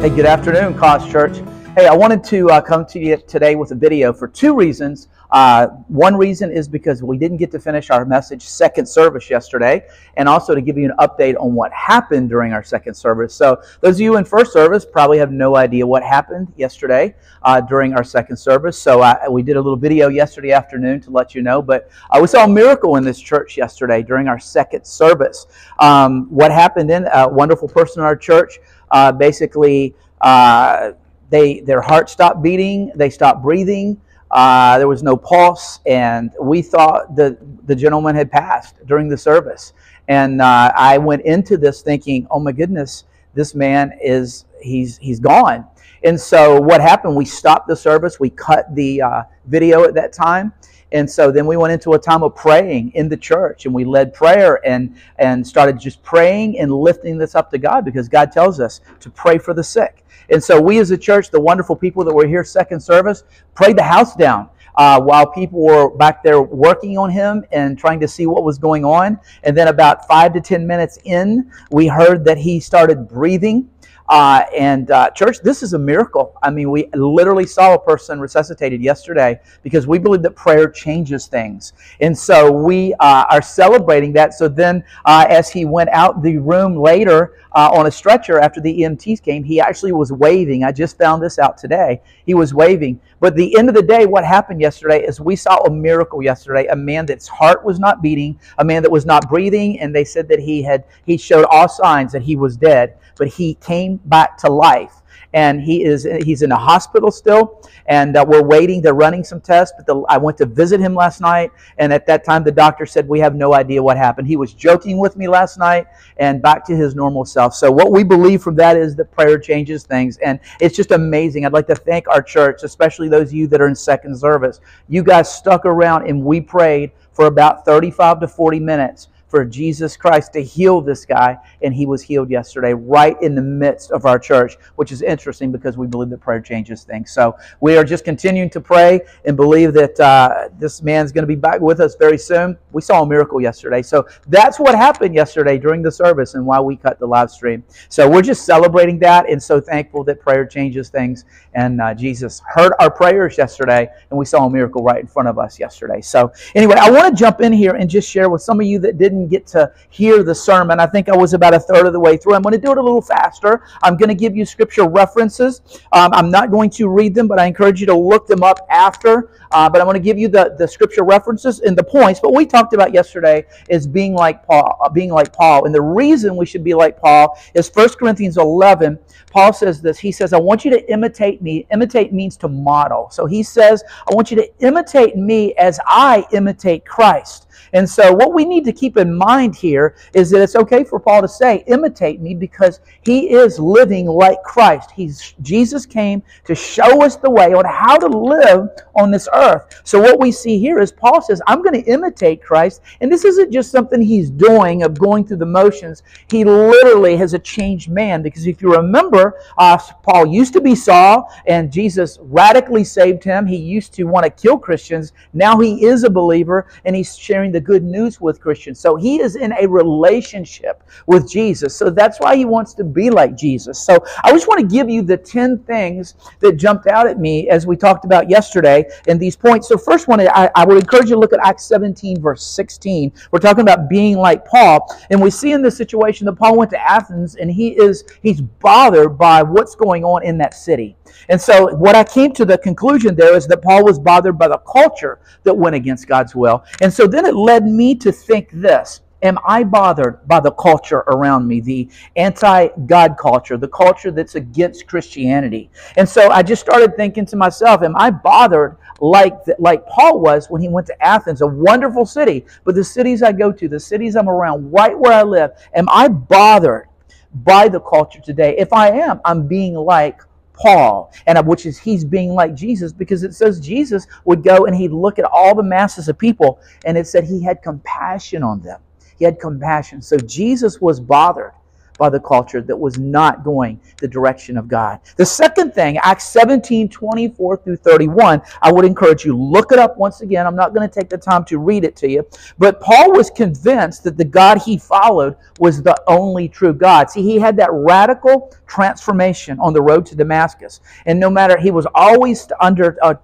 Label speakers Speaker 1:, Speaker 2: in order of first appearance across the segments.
Speaker 1: Hey, good afternoon, Cause Church. Hey, I wanted to uh, come to you today with a video for two reasons. Uh, one reason is because we didn't get to finish our message second service yesterday, and also to give you an update on what happened during our second service. So, those of you in first service probably have no idea what happened yesterday uh, during our second service. So, uh, we did a little video yesterday afternoon to let you know, but uh, we saw a miracle in this church yesterday during our second service. Um, what happened in a wonderful person in our church uh, basically they their heart stopped beating, they stopped breathing. Uh, there was no pulse, and we thought the the gentleman had passed during the service. And uh, I went into this thinking, "Oh my goodness, this man is he's he's gone." And so what happened? We stopped the service. We cut the uh, video at that time. And so then we went into a time of praying in the church and we led prayer and, and started just praying and lifting this up to God because God tells us to pray for the sick. And so we as a church, the wonderful people that were here second service, prayed the house down. Uh, while people were back there working on him and trying to see what was going on. And then about five to 10 minutes in, we heard that he started breathing. Uh, and uh, church, this is a miracle. I mean, we literally saw a person resuscitated yesterday because we believe that prayer changes things. And so we uh, are celebrating that. So then, uh, as he went out the room later uh, on a stretcher after the EMTs came, he actually was waving. I just found this out today. He was waving. But the end of the day, what happened yesterday is we saw a miracle yesterday. A man that's heart was not beating, a man that was not breathing, and they said that he had he showed all signs that he was dead, but he came back to life. And he is he's in a hospital still and uh, we're waiting they're running some tests but the, i went to visit him last night and at that time the doctor said we have no idea what happened. He was joking with me last night and back to his normal self. So what we believe from that is that prayer changes things and it's just amazing. I'd like to thank our church especially those of you that are in second service. You guys stuck around and we prayed for about 35 to 40 minutes for Jesus Christ to heal this guy, and he was healed yesterday right in the midst of our church, which is interesting because we believe that prayer changes things. So we are just continuing to pray and believe that uh, this man's going to be back with us very soon. We saw a miracle yesterday. So that's what happened yesterday during the service and why we cut the live stream. So we're just celebrating that and so thankful that prayer changes things. And uh, Jesus heard our prayers yesterday, and we saw a miracle right in front of us yesterday. So anyway, I want to jump in here and just share with some of you that didn't didn't get to hear the sermon. I think I was about a third of the way through. I'm going to do it a little faster. I'm going to give you scripture references. Um, I'm not going to read them, but I encourage you to look them up after. Uh, but I'm going to give you the, the scripture references and the points. But we talked about yesterday is being like Paul. Uh, being like Paul, and the reason we should be like Paul is 1 Corinthians 11. Paul says this. He says, "I want you to imitate me." Imitate means to model. So he says, "I want you to imitate me as I imitate Christ." And so, what we need to keep in mind here is that it's okay for Paul to say, imitate me, because he is living like Christ. He's, Jesus came to show us the way on how to live on this earth. So, what we see here is Paul says, I'm going to imitate Christ. And this isn't just something he's doing of going through the motions. He literally has a changed man, because if you remember, uh, Paul used to be Saul, and Jesus radically saved him. He used to want to kill Christians. Now he is a believer, and he's sharing the the good news with Christians. So he is in a relationship with Jesus. So that's why he wants to be like Jesus. So I just want to give you the 10 things that jumped out at me as we talked about yesterday in these points. So first one, I, I would encourage you to look at Acts 17, verse 16. We're talking about being like Paul. And we see in this situation that Paul went to Athens and he is he's bothered by what's going on in that city. And so, what I came to the conclusion there is that Paul was bothered by the culture that went against God's will. And so, then it led me to think this Am I bothered by the culture around me, the anti God culture, the culture that's against Christianity? And so I just started thinking to myself, Am I bothered like, like Paul was when he went to Athens, a wonderful city, but the cities I go to, the cities I'm around, right where I live, am I bothered by the culture today? If I am, I'm being like Paul, and which is he's being like Jesus because it says Jesus would go and he'd look at all the masses of people and it said he had compassion on them. He had compassion. So Jesus was bothered by the culture that was not going the direction of God. The second thing, Acts 17, 24 through 31, I would encourage you, look it up once again. I'm not going to take the time to read it to you. But Paul was convinced that the God he followed was the only true God. See, he had that radical transformation on the road to Damascus. And no matter, he was always under, uh,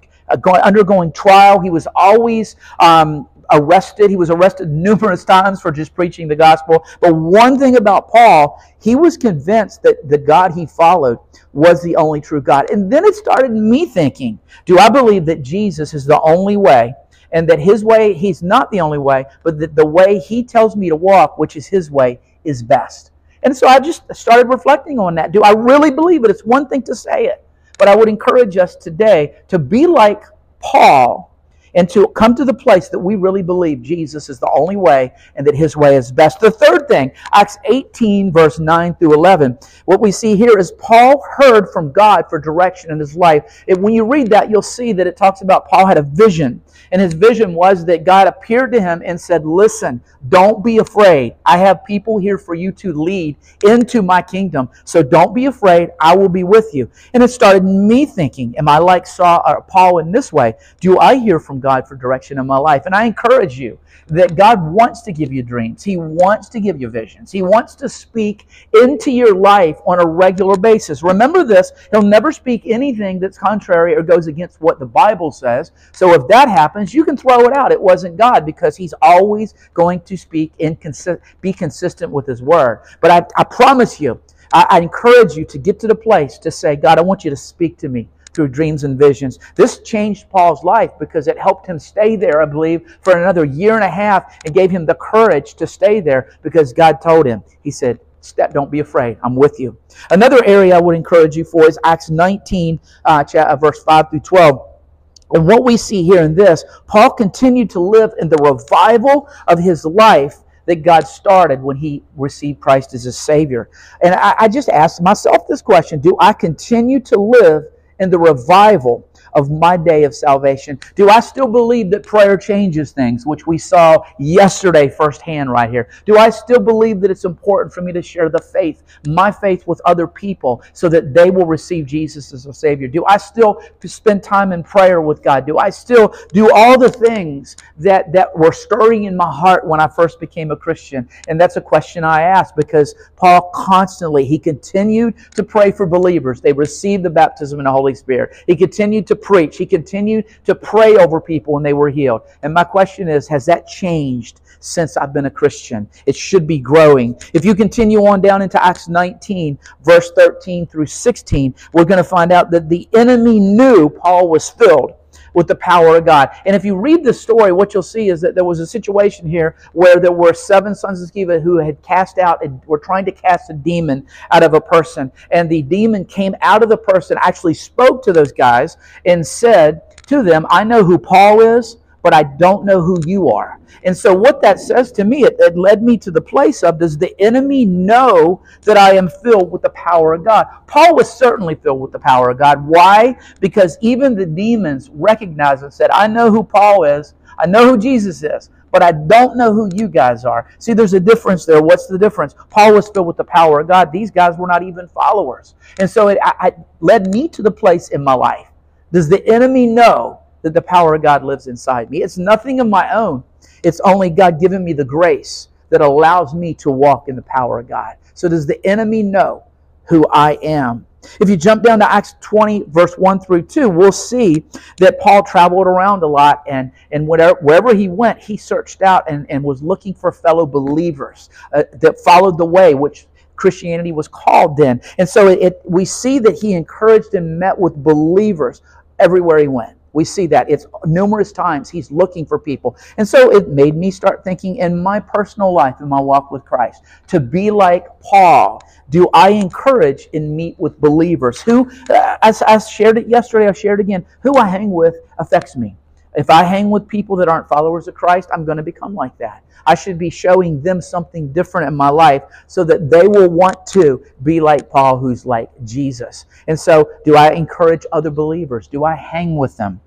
Speaker 1: undergoing trial, he was always um, arrested. He was arrested numerous times for just preaching the gospel. But one thing about Paul, he was convinced that the God he followed was the only true God. And then it started me thinking, do I believe that Jesus is the only way? And that his way, he's not the only way, but that the way he tells me to walk, which is his way, is best. And so I just started reflecting on that. Do I really believe it? It's one thing to say it, but I would encourage us today to be like Paul and to come to the place that we really believe Jesus is the only way and that his way is best. The third thing, Acts 18, verse 9 through 11, what we see here is Paul heard from God for direction in his life. And when you read that, you'll see that it talks about Paul had a vision. And his vision was that God appeared to him and said, Listen, don't be afraid. I have people here for you to lead into my kingdom. So don't be afraid. I will be with you. And it started me thinking, Am I like Saul, or Paul in this way? Do I hear from God for direction in my life. And I encourage you that God wants to give you dreams. He wants to give you visions. He wants to speak into your life on a regular basis. Remember this, He'll never speak anything that's contrary or goes against what the Bible says. So if that happens, you can throw it out. It wasn't God because He's always going to speak and be consistent with His Word. But I, I promise you, I, I encourage you to get to the place to say, God, I want you to speak to me through dreams and visions. This changed Paul's life because it helped him stay there, I believe, for another year and a half and gave him the courage to stay there because God told him, He said, Step, don't be afraid. I'm with you. Another area I would encourage you for is Acts 19, uh, uh verse 5 through 12. And what we see here in this, Paul continued to live in the revival of his life that God started when he received Christ as his Savior. And I, I just asked myself this question Do I continue to live in the revival of my day of salvation? Do I still believe that prayer changes things, which we saw yesterday firsthand right here? Do I still believe that it's important for me to share the faith, my faith, with other people so that they will receive Jesus as a Savior? Do I still spend time in prayer with God? Do I still do all the things that, that were stirring in my heart when I first became a Christian? And that's a question I ask because Paul constantly, he continued to pray for believers. They received the baptism in the Holy Spirit. He continued to preach. He continued to pray over people and they were healed. And my question is, has that changed since I've been a Christian? It should be growing. If you continue on down into Acts 19, verse 13 through 16, we're going to find out that the enemy knew Paul was filled with the power of God. And if you read the story, what you'll see is that there was a situation here where there were seven sons of Sceva who had cast out and were trying to cast a demon out of a person. And the demon came out of the person, actually spoke to those guys, and said to them, I know who Paul is but I don't know who you are. And so, what that says to me, it, it, led me to the place of does the enemy know that I am filled with the power of God? Paul was certainly filled with the power of God. Why? Because even the demons recognized and said, I know who Paul is, I know who Jesus is, but I don't know who you guys are. See, there's a difference there. What's the difference? Paul was filled with the power of God. These guys were not even followers. And so, it I, I led me to the place in my life. Does the enemy know that the power of God lives inside me. It's nothing of my own. It's only God giving me the grace that allows me to walk in the power of God. So does the enemy know who I am? If you jump down to Acts 20, verse 1 through 2, we'll see that Paul traveled around a lot and, and wherever, wherever he went, he searched out and, and was looking for fellow believers uh, that followed the way, which Christianity was called then. And so it, it, we see that he encouraged and met with believers everywhere he went. We see that. It's numerous times he's looking for people. And so it made me start thinking in my personal life, in my walk with Christ, to be like Paul. Do I encourage and meet with believers who, uh, as I shared it yesterday, I shared it again, who I hang with affects me. If I hang with people that aren't followers of Christ, I'm going to become like that. I should be showing them something different in my life so that they will want to be like Paul, who's like Jesus. And so, do I encourage other believers? Do I hang with them?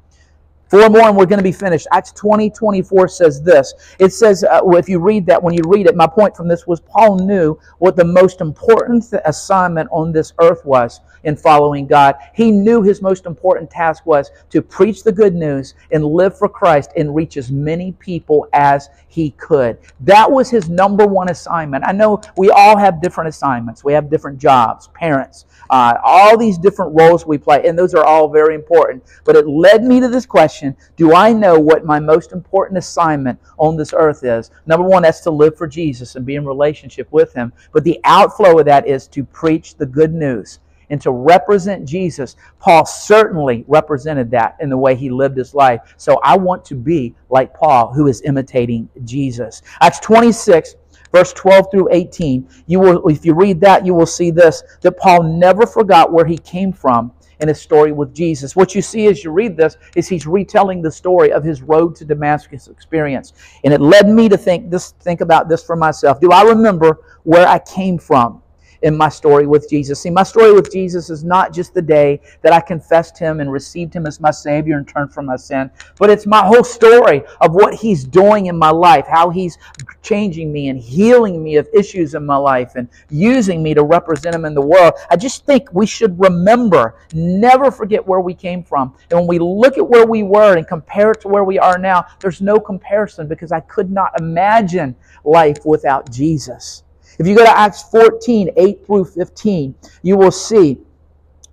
Speaker 1: Four more and we're going to be finished. Acts 20, 24 says this. It says, uh, if you read that, when you read it, my point from this was Paul knew what the most important assignment on this earth was in following God. He knew his most important task was to preach the good news and live for Christ and reach as many people as he could. That was his number one assignment. I know we all have different assignments. We have different jobs, parents, uh, all these different roles we play, and those are all very important. But it led me to this question Do I know what my most important assignment on this earth is? Number one, that's to live for Jesus and be in relationship with Him. But the outflow of that is to preach the good news and to represent Jesus. Paul certainly represented that in the way he lived his life. So I want to be like Paul, who is imitating Jesus. Acts 26 verse 12 through 18, you will, if you read that, you will see this that Paul never forgot where he came from in his story with Jesus. What you see as you read this is he's retelling the story of his road to Damascus experience. And it led me to think this think about this for myself. Do I remember where I came from? In my story with Jesus. See, my story with Jesus is not just the day that I confessed Him and received Him as my Savior and turned from my sin, but it's my whole story of what He's doing in my life, how He's changing me and healing me of issues in my life and using me to represent Him in the world. I just think we should remember, never forget where we came from. And when we look at where we were and compare it to where we are now, there's no comparison because I could not imagine life without Jesus. If you go to Acts 14, 8 through 15, you will see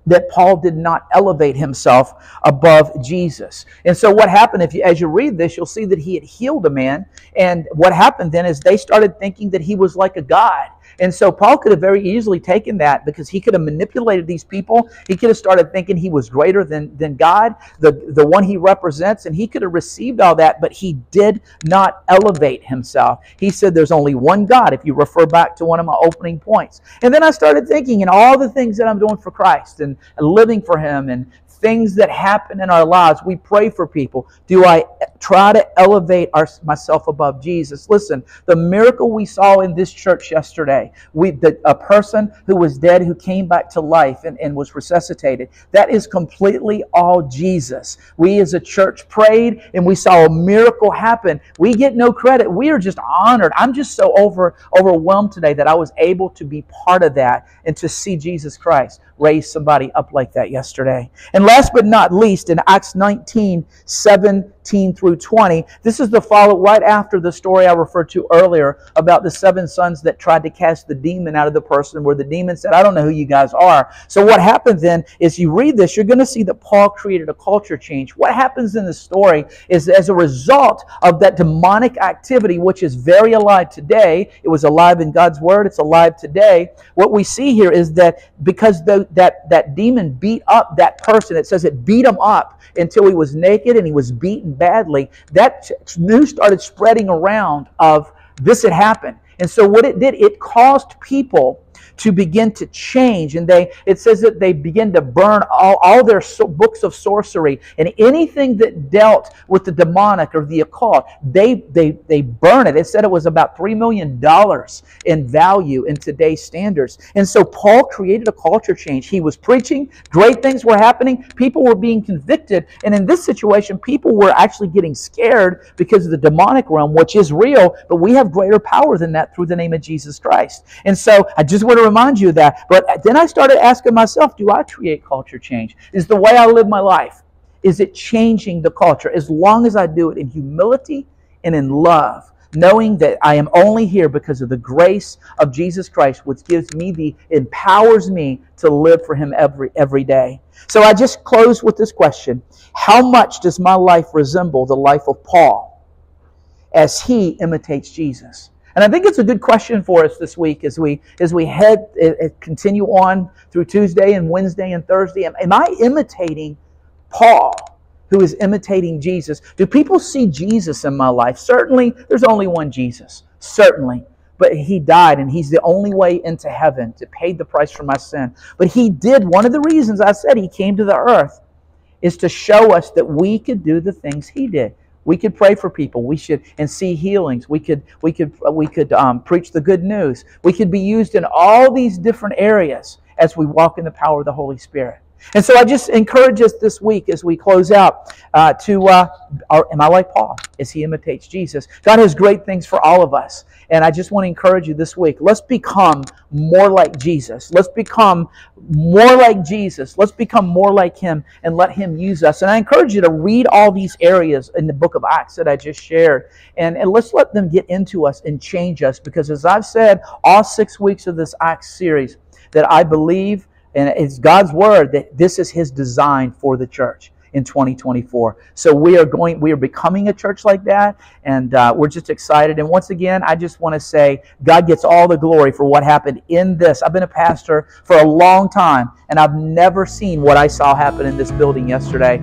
Speaker 1: that Paul did not elevate himself above Jesus. And so what happened if you as you read this you'll see that he had healed a man and what happened then is they started thinking that he was like a god and so Paul could have very easily taken that because he could have manipulated these people. He could have started thinking he was greater than, than God, the, the one he represents, and he could have received all that, but he did not elevate himself. He said there's only one God, if you refer back to one of my opening points. And then I started thinking in all the things that I'm doing for Christ and, and living for him and things that happen in our lives. We pray for people. Do I try to elevate our, myself above Jesus? Listen, the miracle we saw in this church yesterday, we, the, a person who was dead who came back to life and, and was resuscitated, that is completely all Jesus. We as a church prayed and we saw a miracle happen. We get no credit. We are just honored. I'm just so over, overwhelmed today that I was able to be part of that and to see Jesus Christ raise somebody up like that yesterday. And last but not least, in Acts 19, 17 through 20, this is the follow right after the story I referred to earlier about the seven sons that tried to cast the demon out of the person, where the demon said, I don't know who you guys are. So what happened then is you read this, you're going to see that Paul created a culture change. What happens in the story is as a result of that demonic activity, which is very alive today, it was alive in God's word, it's alive today. What we see here is that because the, that, that demon beat up that person. It says it beat him up until he was naked and he was beaten badly. That news started spreading around of this had happened. And so what it did, it caused people to begin to change. And they it says that they begin to burn all, all their so, books of sorcery and anything that dealt with the demonic or the occult, they, they, they burn it. It said it was about $3 million in value in today's standards. And so Paul created a culture change. He was preaching, great things were happening, people were being convicted. And in this situation, people were actually getting scared because of the demonic realm, which is real, but we have greater power than that through the name of Jesus Christ. And so I just want to remind you of that. But then I started asking myself, do I create culture change? Is the way I live my life, is it changing the culture? As long as I do it in humility and in love, knowing that I am only here because of the grace of Jesus Christ, which gives me the empowers me to live for Him every every day. So I just close with this question: How much does my life resemble the life of Paul as he imitates Jesus? And I think it's a good question for us this week as we as we head uh, continue on through Tuesday and Wednesday and Thursday. Am, am I imitating Paul, who is imitating Jesus? Do people see Jesus in my life? Certainly, there's only one Jesus. Certainly. But he died, and he's the only way into heaven to pay the price for my sin. But he did, one of the reasons I said he came to the earth is to show us that we could do the things he did. We could pray for people. We should and see healings. We could we could we could um, preach the good news. We could be used in all these different areas as we walk in the power of the Holy Spirit. And so I just encourage us this week as we close out uh, to, uh, are, am I like Paul as he imitates Jesus? God has great things for all of us. And I just want to encourage you this week. Let's become more like Jesus. Let's become more like Jesus. Let's become more like Him and let Him use us. And I encourage you to read all these areas in the book of Acts that I just shared. And, and let's let them get into us and change us. Because as I've said, all six weeks of this Acts series, that I believe, and it's God's word, that this is His design for the church in 2024. So we are going, we are becoming a church like that, and uh, we're just excited. And once again, I just want to say God gets all the glory for what happened in this. I've been a pastor for a long time, and I've never seen what I saw happen in this building yesterday.